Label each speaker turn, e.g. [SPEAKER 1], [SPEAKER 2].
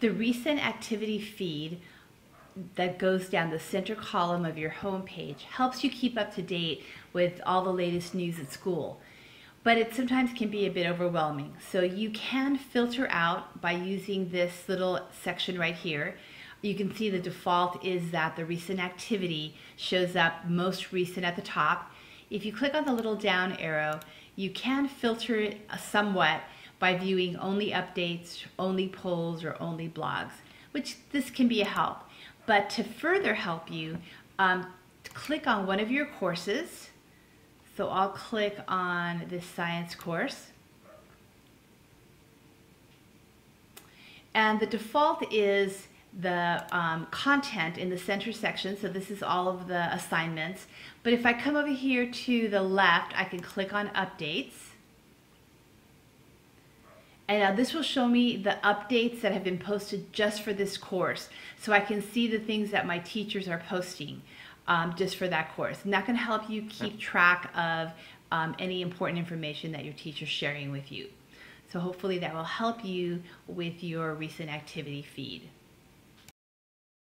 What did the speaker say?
[SPEAKER 1] The recent activity feed that goes down the center column of your home page helps you keep up to date with all the latest news at school. But it sometimes can be a bit overwhelming. So you can filter out by using this little section right here. You can see the default is that the recent activity shows up most recent at the top. If you click on the little down arrow, you can filter it somewhat by viewing only updates, only polls, or only blogs, which this can be a help. But to further help you, um, click on one of your courses. So I'll click on this science course. And the default is the um, content in the center section. So this is all of the assignments. But if I come over here to the left, I can click on updates. And uh, this will show me the updates that have been posted just for this course. So I can see the things that my teachers are posting um, just for that course. And that can help you keep track of um, any important information that your teacher's sharing with you. So hopefully that will help you with your recent activity feed.